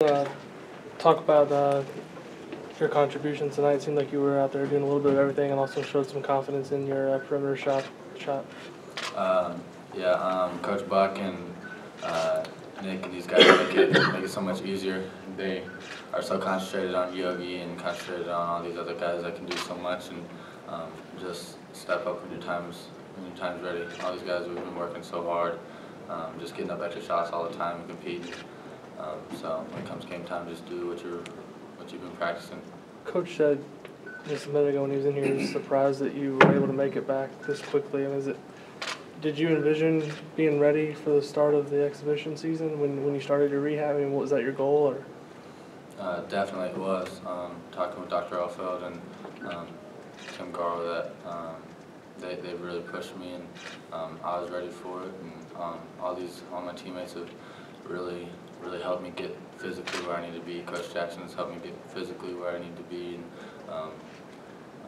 Uh, talk about uh, your contribution tonight. It seemed like you were out there doing a little bit of everything, and also showed some confidence in your uh, perimeter shot. Shot. Um, yeah, um, Coach Buck and uh, Nick and these guys make it make it so much easier. They are so concentrated on Yogi and concentrated on all these other guys that can do so much and um, just step up when your time's when your time's ready. All these guys we've been working so hard, um, just getting up extra shots all the time and competing. Um, so when it comes game time, just do what you're what you've been practicing. Coach said just a minute ago when he was in here, he was surprised that you were able to make it back this quickly. And is it? Did you envision being ready for the start of the exhibition season when, when you started your rehab? I mean, was that your goal or? Uh, definitely it was. Um, talking with Dr. Elfeld and um, Tim Garlow, that um, they, they really pushed me and um, I was ready for it. And um, all these, all my teammates have really, really helped me get physically where I need to be. Coach Jackson has helped me get physically where I need to be. And um,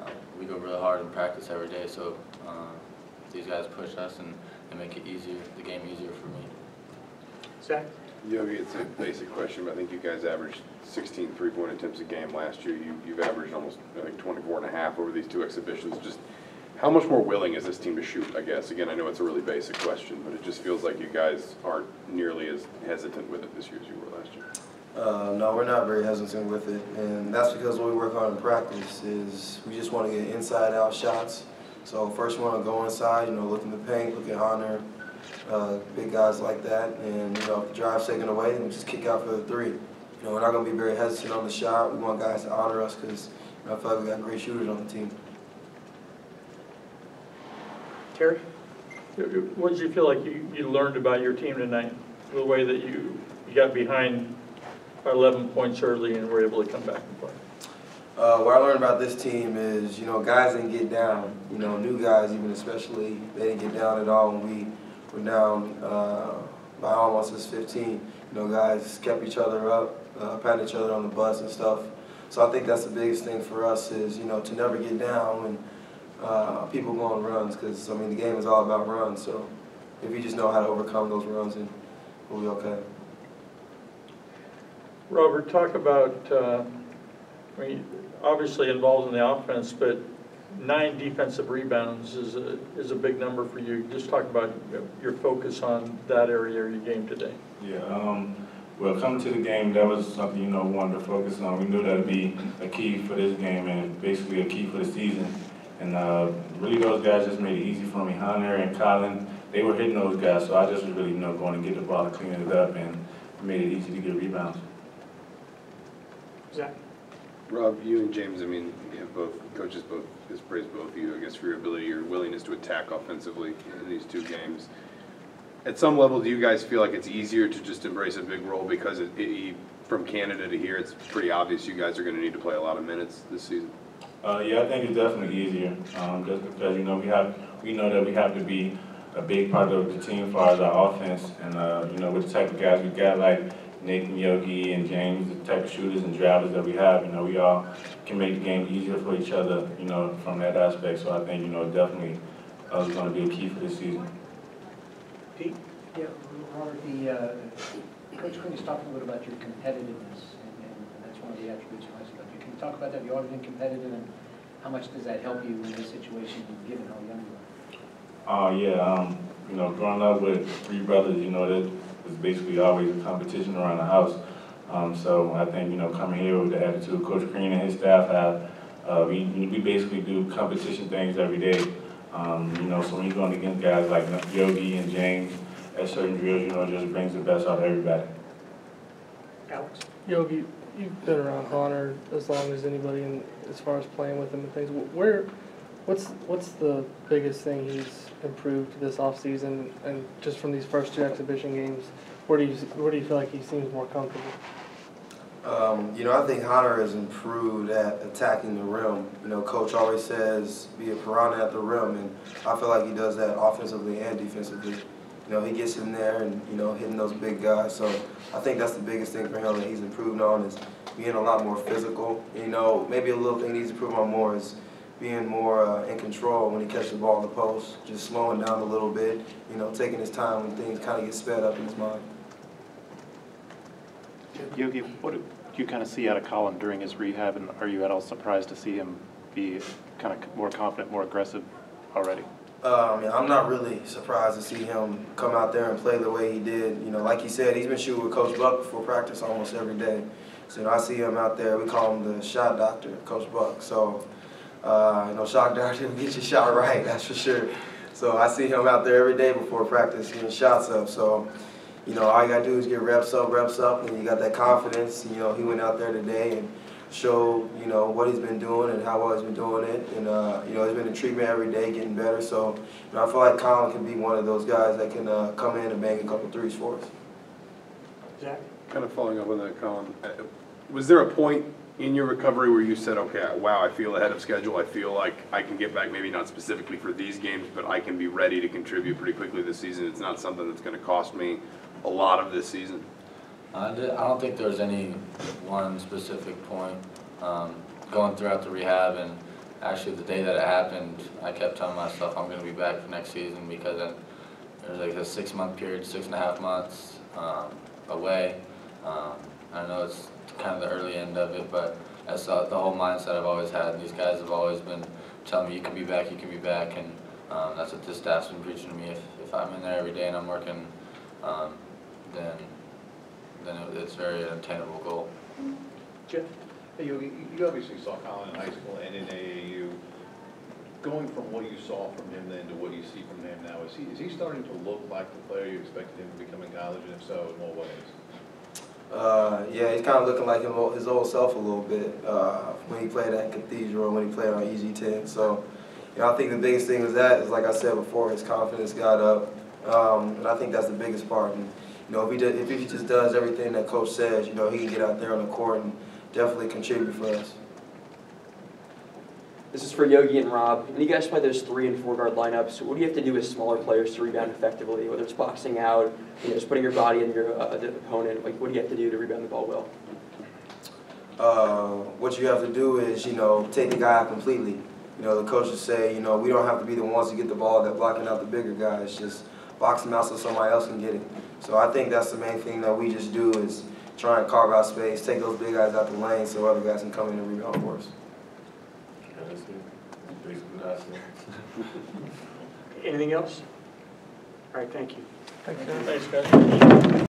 uh, we go really hard in practice every day, so uh, these guys push us and they make it easier, the game easier for me. Zach? Yogi, it's a basic question, but I think you guys averaged 16 three-point attempts a game last year. You, you've averaged almost, I think, 24 and a half over these two exhibitions. Just how much more willing is this team to shoot, I guess? Again, I know it's a really basic question, but it just feels like you guys aren't nearly as hesitant with it this year as you were last year. Uh, no, we're not very hesitant with it, and that's because what we work on in practice is we just want to get inside-out shots. So first, we want to go inside, you know, look in the paint, look at Hanner, uh, big guys like that, and you know, if the drive's taken away, then just kick out for the three. You know, we're not going to be very hesitant on the shot. We want guys to honor us because you know, I feel like we got great shooters on the team. Terry? What did you feel like you, you learned about your team tonight? The way that you, you got behind by 11 points early and were able to come back and play? Uh, what I learned about this team is, you know, guys didn't get down. You know, new guys even especially, they didn't get down at all when we were down uh, by almost as 15. You know, guys kept each other up, uh, patted each other on the bus and stuff. So I think that's the biggest thing for us is, you know, to never get down when uh, people go on runs because, I mean, the game is all about runs. So if you just know how to overcome those runs, then we'll be okay. Robert, talk about, uh, I mean, obviously involved in the offense, but nine defensive rebounds is a, is a big number for you. Just talk about your focus on that area of your game today. Yeah, um, well, coming to the game, that was something, you know, we wanted to focus on. We knew that would be a key for this game and basically a key for the season. And uh, really those guys just made it easy for me. Hanner and Collin, they were hitting those guys, so I just was really, you know, going to get the ball and clean it up and made it easy to get rebounds. Zach? Rob, you and James, I mean, you have both, coaches both, has praised both of you, I guess, for your ability, your willingness to attack offensively in these two games. At some level, do you guys feel like it's easier to just embrace a big role because it, it, from Canada to here, it's pretty obvious you guys are gonna need to play a lot of minutes this season? Uh, yeah, I think it's definitely easier, um, just because, you know, we have, we know that we have to be a big part of the team as far as our offense. And, uh, you know, with the type of guys we got, like Nathan Yogi and James, the type of shooters and drivers that we have, you know, we all can make the game easier for each other, you know, from that aspect. So I think, you know, definitely uh, is going to be a key for this season. Pete? Yeah, Robert, the, uh, Coach Crean is talking a little about your competitiveness, and and that's one of the attributes he likes about you. Talk about that? Have you always been competitive, and how much does that help you in this situation, given how young you are? Uh, yeah, um, you know, growing up with three brothers, you know, that was basically always a competition around the house. Um, so I think, you know, coming here with the attitude Coach Crean and his staff have, uh, we, we basically do competition things every day. Um, you know, so when you're going against guys like Yogi and James at certain drills, you know, it just brings the best out of everybody. Alex? Yogi, you've been around Connor as long as anybody, and as far as playing with him and things. Where, what's what's the biggest thing he's improved this offseason, and just from these first two exhibition games? Where do you where do you feel like he seems more comfortable? Um, you know, I think Hanner has improved at attacking the rim. You know, Coach always says be a piranha at the rim, and I feel like he does that offensively and defensively. You know, he gets in there and, you know, hitting those big guys. So I think that's the biggest thing for him that he's improved on is being a lot more physical. You know, maybe a little thing he needs to improve on more is being more uh, in control when he catches the ball in the post, just slowing down a little bit, you know, taking his time when things kind of get sped up in his mind. Yogi, what do you kind of see out of Collin during his rehab, and are you at all surprised to see him be kind of more confident, more aggressive already? Um, I'm not really surprised to see him come out there and play the way he did. You know, like he said, he's been shooting with Coach Buck before practice almost every day. So I see him out there. We call him the shot doctor, Coach Buck. So uh, you know, shot doctor get your shot right, that's for sure. So I see him out there every day before practice getting shots up. So you know, all you gotta do is get reps up, reps up, and you got that confidence. You know, he went out there today and showed, you know, what he's been doing and how well he's been doing it. And, uh, you know, he's been in treatment every day, getting better. So, you know, I feel like Collin can be one of those guys that can uh, come in and bang a couple threes for us. Jack, Kind of following up on that, Collin, uh, was there a point in your recovery where you said, okay, wow, I feel ahead of schedule, I feel like I can get back, maybe not specifically for these games, but I can be ready to contribute pretty quickly this season? It's not something that's gonna cost me a lot of this season? I don't think there's any one specific point. Um, Going throughout the rehab and actually the day that it happened, I kept telling myself I'm gonna be back for next season because then there's like a six-month period, six and a half months um, away. Um, I know it's kind of the early end of it, but that's uh, the whole mindset I've always had. And these guys have always been telling me, you can be back, you can be back, and um, that's what this staff's been preaching to me. If, if I'm in there every day and I'm working, um, then then it- it's very attainable goal. Jeff? Hey, Yogi, you obviously saw Collin in high school and in AAU. Going from what you saw from him then to what you see from him now, is he, is he starting to look like the player you expected him to become in college, and if so, in what ways? Uh, yeah, he's kind of looking like him, his old self a little bit uh, when he played at Cathedral and when he played on EG10. So, you know, I think the biggest thing was that is, like I said before, his confidence got up, um, and I think that's the biggest part. And, you know, if he, did, if he just does everything that coach says, you know, he can get out there on the court and definitely contribute for us. This is for Yogi and Rob. When you guys play those three and four guard lineups, what do you have to do with smaller players to rebound effectively? Whether it's boxing out, you know, just putting your body in your uh, the opponent. Like, what do you have to do to rebound the ball well? uh, what you have to do is, you know, take the guy out completely. You know, the coaches say, you know, we don't have to be the ones to get the ball that blocking out the bigger guys. Just box them out so somebody else can get it. So I think that's the main thing that we just do is try and carve out space, take those big guys out the lane so other guys can come in and rebound for us. Yeah, that's it. Basically, that's it. Anything else? All right, thank you. Thank you. Thanks, guys.